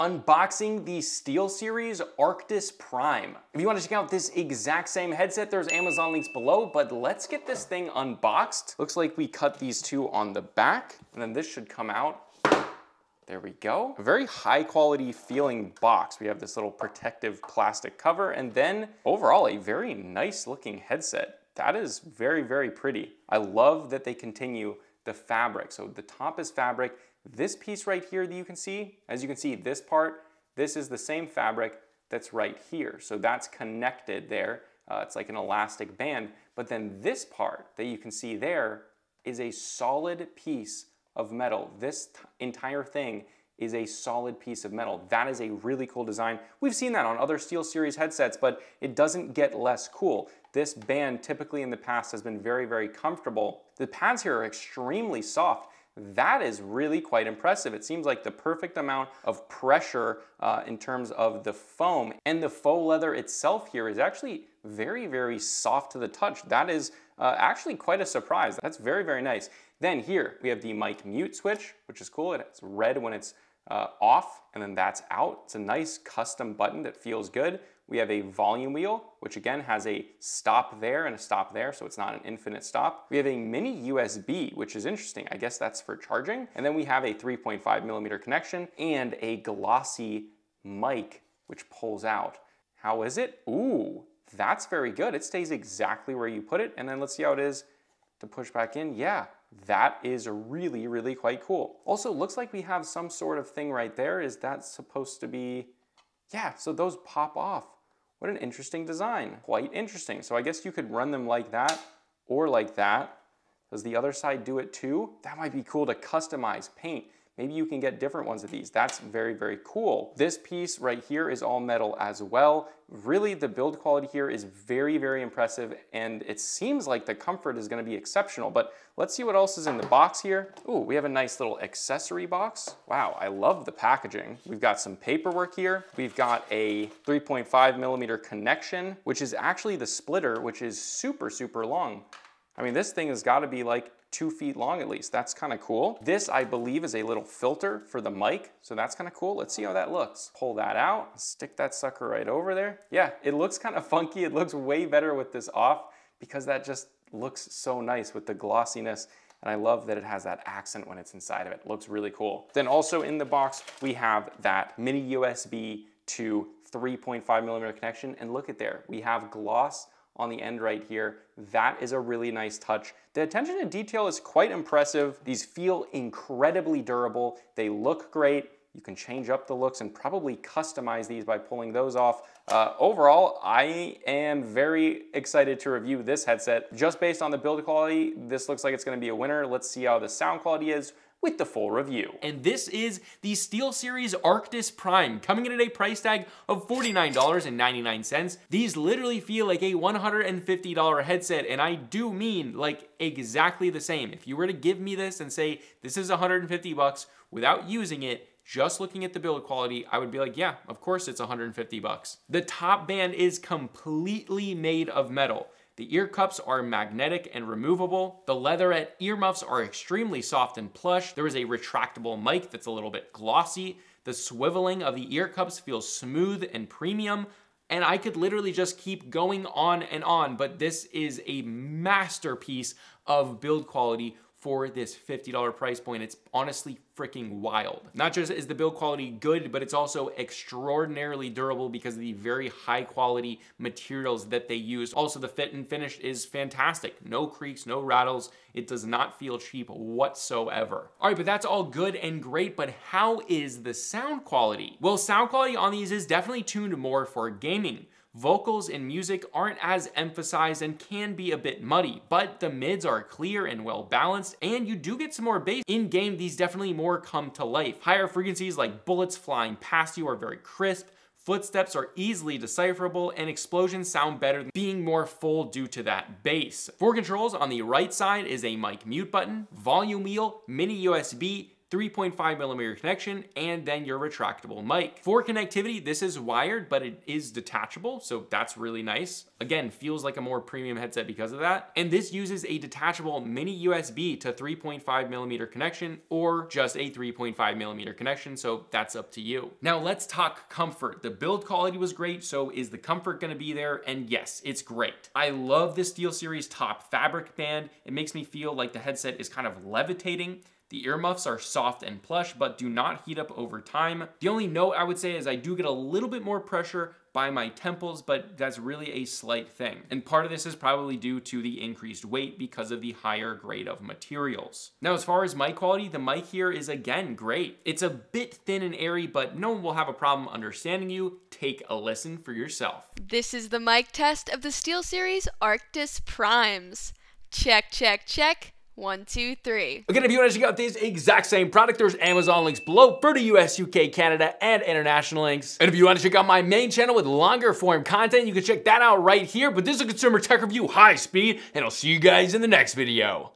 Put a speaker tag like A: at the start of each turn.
A: unboxing the SteelSeries Arctis Prime. If you want to check out this exact same headset, there's Amazon links below, but let's get this thing unboxed. Looks like we cut these two on the back, and then this should come out there we go. A very high quality feeling box. We have this little protective plastic cover and then overall a very nice looking headset. That is very, very pretty. I love that they continue the fabric. So the top is fabric. This piece right here that you can see, as you can see, this part, this is the same fabric that's right here. So that's connected there. Uh, it's like an elastic band. But then this part that you can see there is a solid piece of metal. This entire thing is a solid piece of metal. That is a really cool design. We've seen that on other Steel Series headsets, but it doesn't get less cool. This band typically in the past has been very, very comfortable. The pads here are extremely soft. That is really quite impressive. It seems like the perfect amount of pressure uh, in terms of the foam. And the faux leather itself here is actually very, very soft to the touch. That is uh, actually quite a surprise. That's very, very nice. Then here we have the mic mute switch, which is cool. It's red when it's uh, off and then that's out. It's a nice custom button that feels good. We have a volume wheel, which again has a stop there and a stop there, so it's not an infinite stop. We have a mini USB, which is interesting. I guess that's for charging. And then we have a 3.5 millimeter connection and a glossy mic, which pulls out. How is it? Ooh, that's very good. It stays exactly where you put it. And then let's see how it is to push back in. Yeah, that is really, really quite cool. Also, looks like we have some sort of thing right there. Is that supposed to be, yeah, so those pop off. What an interesting design. Quite interesting. So I guess you could run them like that or like that. Does the other side do it too? That might be cool to customize, paint. Maybe you can get different ones of these. That's very, very cool. This piece right here is all metal as well. Really, the build quality here is very, very impressive, and it seems like the comfort is gonna be exceptional, but let's see what else is in the box here. Ooh, we have a nice little accessory box. Wow, I love the packaging. We've got some paperwork here. We've got a 3.5 millimeter connection, which is actually the splitter, which is super, super long. I mean, this thing has gotta be like two feet long at least. That's kind of cool. This, I believe, is a little filter for the mic. So that's kind of cool. Let's see how that looks. Pull that out, stick that sucker right over there. Yeah, it looks kind of funky. It looks way better with this off because that just looks so nice with the glossiness. And I love that it has that accent when it's inside of it. it looks really cool. Then also in the box, we have that mini USB to 3.5 millimeter connection. And look at there, we have gloss on the end right here. That is a really nice touch. The attention to detail is quite impressive. These feel incredibly durable. They look great. You can change up the looks and probably customize these by pulling those off. Uh, overall, I am very excited to review this headset. Just based on the build quality, this looks like it's gonna be a winner. Let's see how the sound quality is with the full review.
B: And this is the SteelSeries Arctis Prime, coming in at a price tag of $49.99. These literally feel like a $150 headset, and I do mean like exactly the same. If you were to give me this and say, this is 150 bucks without using it, just looking at the build quality, I would be like, yeah, of course it's 150 bucks. The top band is completely made of metal. The ear cups are magnetic and removable. The leatherette earmuffs are extremely soft and plush. There is a retractable mic that's a little bit glossy. The swiveling of the ear cups feels smooth and premium. And I could literally just keep going on and on, but this is a masterpiece of build quality for this $50 price point. It's honestly freaking wild. Not just is the build quality good, but it's also extraordinarily durable because of the very high quality materials that they use. Also, the fit and finish is fantastic. No creaks, no rattles. It does not feel cheap whatsoever. All right, but that's all good and great, but how is the sound quality? Well, sound quality on these is definitely tuned more for gaming vocals and music aren't as emphasized and can be a bit muddy, but the mids are clear and well balanced, and you do get some more bass. In game, these definitely more come to life. Higher frequencies like bullets flying past you are very crisp, Footsteps are easily decipherable and explosions sound better being more full due to that bass. For controls, on the right side is a mic mute button, volume wheel, mini USB,
A: 3.5 millimeter connection, and then your retractable mic. For connectivity, this is wired, but it is detachable, so that's really nice. Again, feels like a more premium headset because of that. And this uses a detachable mini USB to 3.5 millimeter connection or just a 3.5 millimeter connection, so that's up to you. Now let's talk comfort. The build quality was great, so is the comfort gonna be there? And yes, it's great. I love the SteelSeries top fabric band. It makes me feel like the headset is kind of levitating. The earmuffs are soft and plush, but do not heat up over time. The only note I would say is I do get a little bit more pressure by my temples, but that's really a slight thing. And part of this is probably due to the increased weight because of the higher grade of materials. Now, as far as mic quality, the mic here is again great. It's a bit thin and airy, but no one will have a problem understanding you. Take a listen for yourself.
C: This is the mic test of the SteelSeries Arctis Primes. Check, check, check. One, two, three.
A: Again, if you want to check out this exact same product, there's Amazon links below for the US, UK, Canada, and international links. And if you want to check out my main channel with longer form content, you can check that out right here. But this is a consumer tech review high speed, and I'll see you guys in the next video.